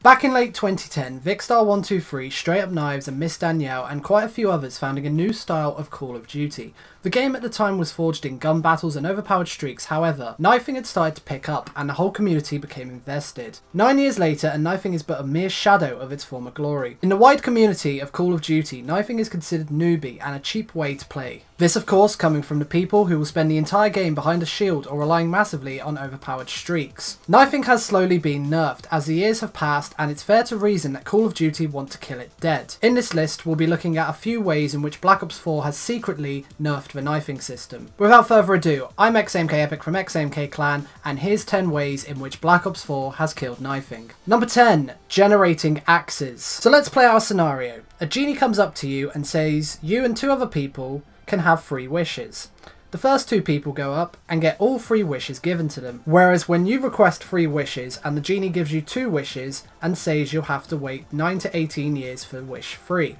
Back in late 2010, Vikkstar123, Straight Up Knives and Miss Danielle and quite a few others founding a new style of Call of Duty. The game at the time was forged in gun battles and overpowered streaks, however, knifing had started to pick up and the whole community became invested. Nine years later and knifing is but a mere shadow of its former glory. In the wide community of Call of Duty, knifing is considered newbie and a cheap way to play. This of course coming from the people who will spend the entire game behind a shield or relying massively on overpowered streaks. Knifing has slowly been nerfed as the years have passed and it's fair to reason that Call of Duty want to kill it dead. In this list we'll be looking at a few ways in which Black Ops 4 has secretly nerfed the knifing system. Without further ado, I'm XAMK Epic from XAMK Clan and here's 10 ways in which Black Ops 4 has killed knifing. Number 10. Generating axes. So let's play our scenario. A genie comes up to you and says you and two other people can have free wishes. The first two people go up and get all three wishes given to them, whereas when you request three wishes and the genie gives you two wishes and says you'll have to wait 9 to 18 years for wish 3.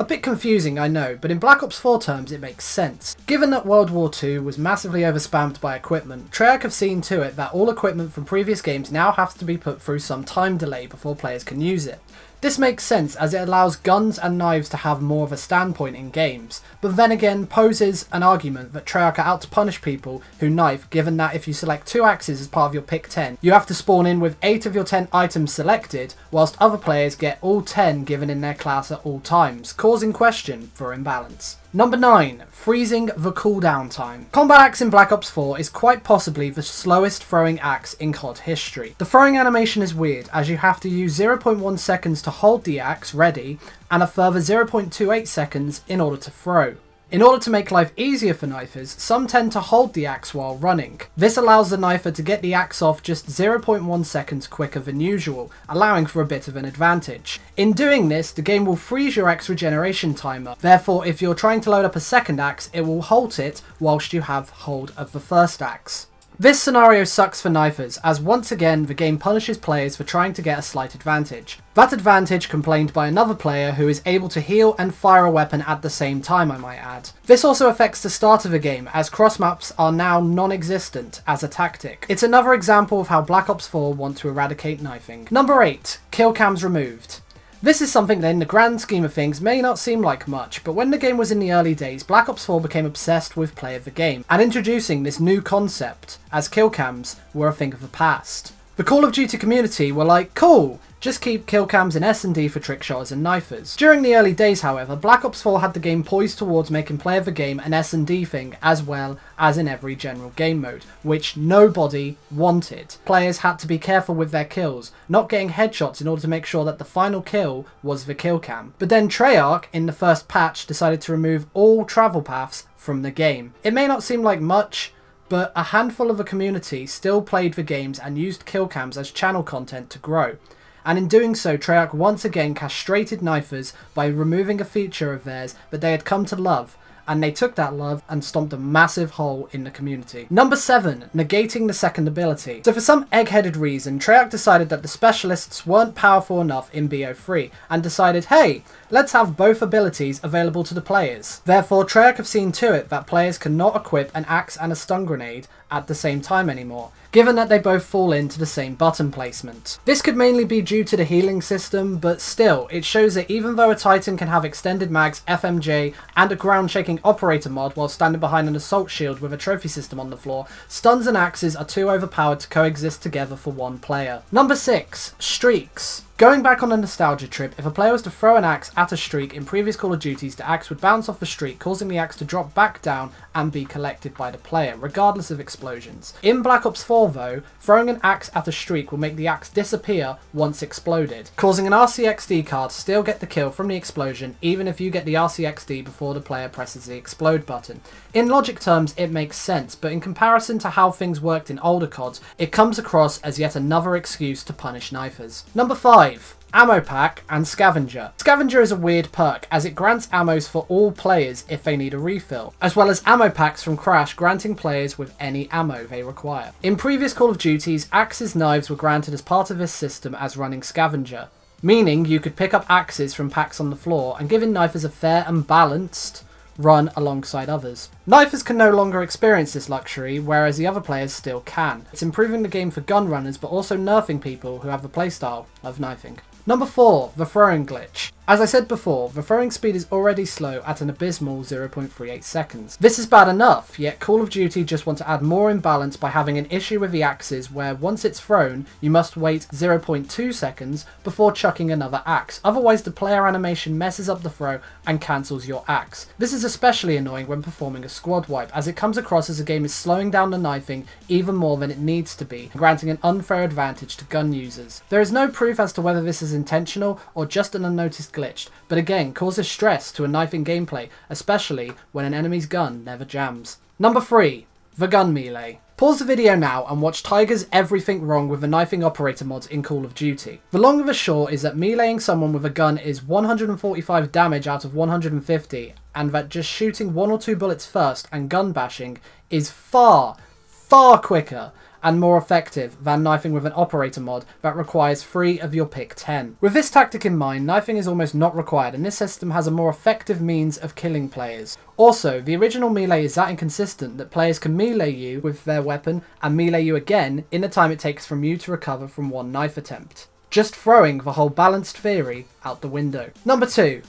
A bit confusing, I know, but in Black Ops 4 terms it makes sense. Given that World War II was massively overspammed by equipment, Treyarch have seen to it that all equipment from previous games now has to be put through some time delay before players can use it. This makes sense as it allows guns and knives to have more of a standpoint in games, but then again poses an argument that Treyarch are out to punish people who knife given that if you select two axes as part of your pick 10, you have to spawn in with 8 of your 10 items selected, whilst other players get all 10 given in their class at all times, causing question for imbalance. Number 9. Freezing the cooldown time. Combat Axe in Black Ops 4 is quite possibly the slowest throwing axe in COD history. The throwing animation is weird as you have to use 0.1 seconds to hold the axe ready and a further 0.28 seconds in order to throw. In order to make life easier for knifers, some tend to hold the axe while running. This allows the knifer to get the axe off just 0.1 seconds quicker than usual, allowing for a bit of an advantage. In doing this, the game will freeze your axe regeneration timer, therefore if you're trying to load up a second axe, it will halt it whilst you have hold of the first axe. This scenario sucks for knifers, as once again the game punishes players for trying to get a slight advantage. That advantage complained by another player who is able to heal and fire a weapon at the same time I might add. This also affects the start of the game as cross maps are now non-existent as a tactic. It's another example of how Black Ops 4 want to eradicate knifing. Number 8. Kill cams removed. This is something that in the grand scheme of things may not seem like much, but when the game was in the early days, Black Ops 4 became obsessed with play of the game, and introducing this new concept, as kill cams were a thing of the past. The Call of Duty community were like, cool, just keep kill cams in S&D for trick shots and knifers. During the early days however, Black Ops 4 had the game poised towards making play of the game an S&D thing as well as in every general game mode, which nobody wanted. Players had to be careful with their kills, not getting headshots in order to make sure that the final kill was the kill cam. But then Treyarch, in the first patch, decided to remove all travel paths from the game. It may not seem like much, but a handful of the community still played the games and used kill cams as channel content to grow and in doing so Treyarch once again castrated knifers by removing a feature of theirs that they had come to love and they took that love and stomped a massive hole in the community. Number 7. Negating the second ability. So for some egg-headed reason, Treyarch decided that the specialists weren't powerful enough in BO3 and decided, hey, let's have both abilities available to the players. Therefore, Treyarch have seen to it that players cannot equip an axe and a stun grenade at the same time anymore, given that they both fall into the same button placement. This could mainly be due to the healing system, but still, it shows that even though a Titan can have extended mags, FMJ, and a ground shaking operator mod while standing behind an assault shield with a trophy system on the floor, stuns and axes are too overpowered to coexist together for one player. Number 6. Streaks. Going back on a nostalgia trip, if a player was to throw an axe at a streak in previous Call of Duties, the axe would bounce off the streak, causing the axe to drop back down and be collected by the player, regardless of explosions. In Black Ops 4 though, throwing an axe at a streak will make the axe disappear once exploded, causing an RCXD card to still get the kill from the explosion even if you get the RCXD before the player presses the explode button. In logic terms it makes sense, but in comparison to how things worked in older CODs, it comes across as yet another excuse to punish knifers. Number 5. 5. Ammo Pack and Scavenger. Scavenger is a weird perk as it grants ammos for all players if they need a refill, as well as ammo packs from Crash granting players with any ammo they require. In previous Call of Duties, axes knives were granted as part of this system as running Scavenger, meaning you could pick up axes from packs on the floor and giving knifers a fair and balanced run alongside others. Knifers can no longer experience this luxury, whereas the other players still can. It's improving the game for gun runners, but also nerfing people who have the playstyle of knifing. Number 4, the throwing glitch. As I said before, the throwing speed is already slow at an abysmal 0.38 seconds. This is bad enough, yet Call of Duty just want to add more imbalance by having an issue with the axes where once it's thrown, you must wait 0.2 seconds before chucking another axe, otherwise the player animation messes up the throw and cancels your axe. This is especially annoying when performing a squad wipe, as it comes across as a game is slowing down the knifing even more than it needs to be, granting an unfair advantage to gun users. There is no proof as to whether this is intentional or just an unnoticed glitched, but again causes stress to a knifing gameplay, especially when an enemy's gun never jams. Number 3. The Gun Melee. Pause the video now and watch Tyger's everything wrong with the knifing operator mods in Call of Duty. The long of the short is that meleeing someone with a gun is 145 damage out of 150 and that just shooting one or two bullets first and gun bashing is far, far quicker and more effective than knifing with an operator mod that requires 3 of your pick 10. With this tactic in mind, knifing is almost not required and this system has a more effective means of killing players. Also, the original melee is that inconsistent that players can melee you with their weapon and melee you again in the time it takes from you to recover from one knife attempt. Just throwing the whole balanced theory out the window. Number 2.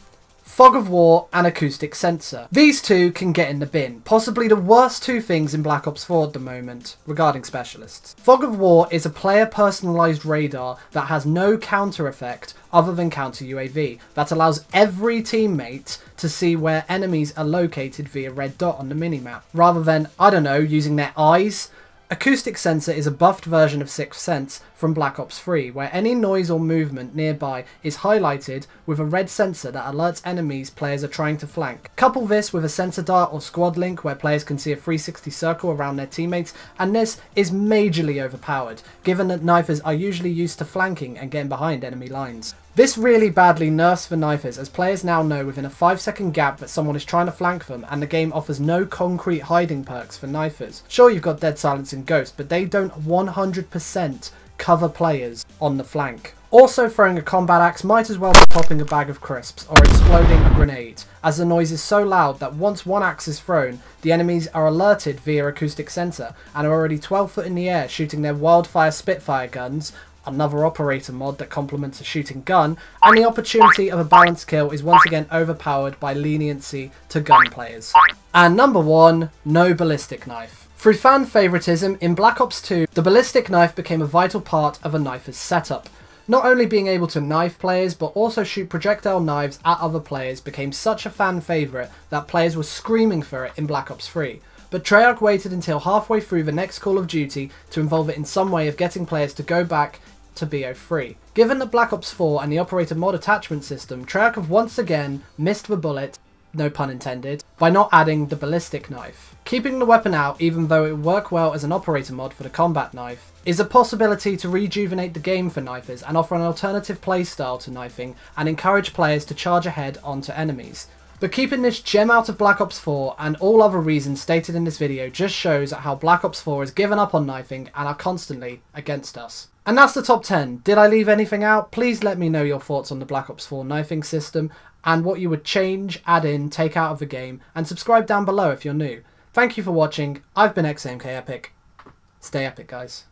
Fog of War and Acoustic Sensor. These two can get in the bin, possibly the worst two things in Black Ops 4 at the moment, regarding specialists. Fog of War is a player personalised radar that has no counter effect other than counter UAV, that allows every teammate to see where enemies are located via red dot on the minimap, rather than, I don't know, using their eyes Acoustic Sensor is a buffed version of Sixth Sense from Black Ops 3, where any noise or movement nearby is highlighted with a red sensor that alerts enemies players are trying to flank. Couple this with a sensor dart or squad link where players can see a 360 circle around their teammates, and this is majorly overpowered, given that knifers are usually used to flanking and getting behind enemy lines. This really badly nerfs the knifers as players now know within a 5 second gap that someone is trying to flank them and the game offers no concrete hiding perks for knifers. Sure you've got Dead Silence and Ghost but they don't 100% cover players on the flank. Also throwing a combat axe might as well be popping a bag of crisps or exploding a grenade, as the noise is so loud that once one axe is thrown, the enemies are alerted via acoustic sensor and are already 12 foot in the air shooting their wildfire Spitfire guns another operator mod that complements a shooting gun, and the opportunity of a balanced kill is once again overpowered by leniency to gun players. And number one, no ballistic knife. Through fan favoritism, in Black Ops 2, the ballistic knife became a vital part of a knifer's setup. Not only being able to knife players, but also shoot projectile knives at other players became such a fan favourite that players were screaming for it in Black Ops 3 but Treyarch waited until halfway through the next Call of Duty to involve it in some way of getting players to go back to BO3. Given that Black Ops 4 and the operator mod attachment system, Treyarch have once again missed the bullet, no pun intended, by not adding the ballistic knife. Keeping the weapon out, even though it would work well as an operator mod for the combat knife, is a possibility to rejuvenate the game for knifers and offer an alternative playstyle to knifing and encourage players to charge ahead onto enemies. But keeping this gem out of Black Ops 4 and all other reasons stated in this video just shows how Black Ops 4 has given up on knifing and are constantly against us. And that's the top 10. Did I leave anything out? Please let me know your thoughts on the Black Ops 4 knifing system and what you would change, add in, take out of the game, and subscribe down below if you're new. Thank you for watching. I've been XAMK Epic. Stay epic, guys.